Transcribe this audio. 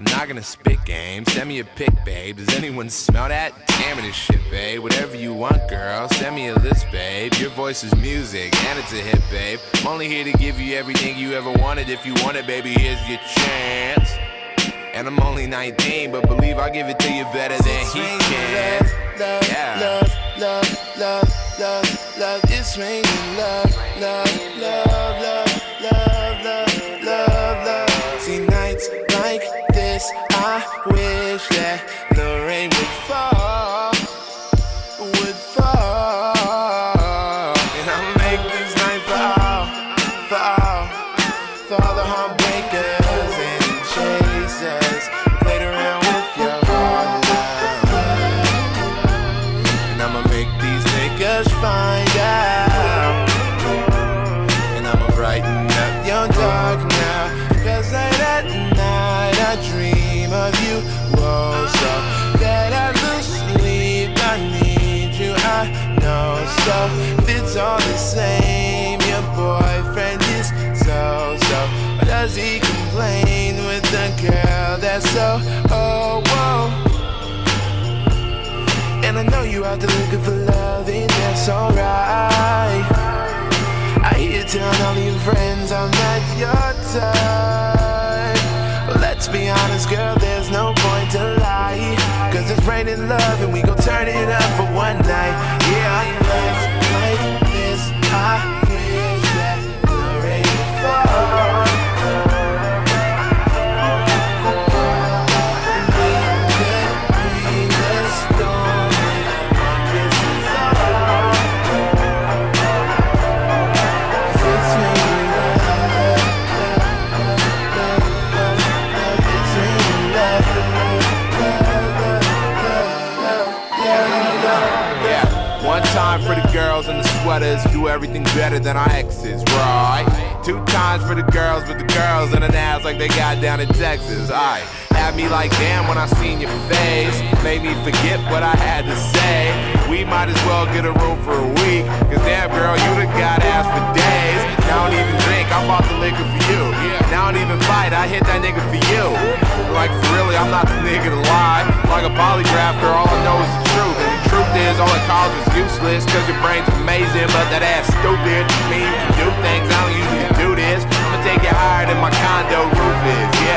I'm not gonna spit game. Send me a pic, babe. Does anyone smell that? Damn it, is shit, babe. Whatever you want, girl. Send me a list, babe. Your voice is music, and it's a hit, babe. I'm only here to give you everything you ever wanted. If you want it, baby, here's your chance. And I'm only 19, but believe I'll give it to you better than he can. Love, Yeah. love, love, love, love, love. It's raining love, love, love, love, love, love, love, wish that the rain would fall, would fall. And I'll make this night fall, fall, for all the heartbreakers So it's all the same, your boyfriend is so, so. Or does he complain with the girl that's so, oh, whoa? And I know you out there looking for love, and that's alright. I hear you telling all your friends I'm not your type. But let's be honest, girl, there's no point to lie. Cause it's raining love, and we gon' turn it up for one night. Girls in the sweaters, do everything better than our exes, right? Two times for the girls with the girls and an ass like they got down in Texas, alright. Had me like damn when I seen your face, made me forget what I had to say. We might as well get a room for a week, cause damn girl, you done got ass for days. Now I don't even drink, I'm off the liquor for you. Now I don't even fight, I hit that nigga for you. Like for really, I'm not the nigga to lie. Like a polygraph girl, all I know is is, all it calls is useless. Cause your brain's amazing, but that ass stupid. You can do things, I don't usually do this. I'ma take you higher than my condo roof is, yeah.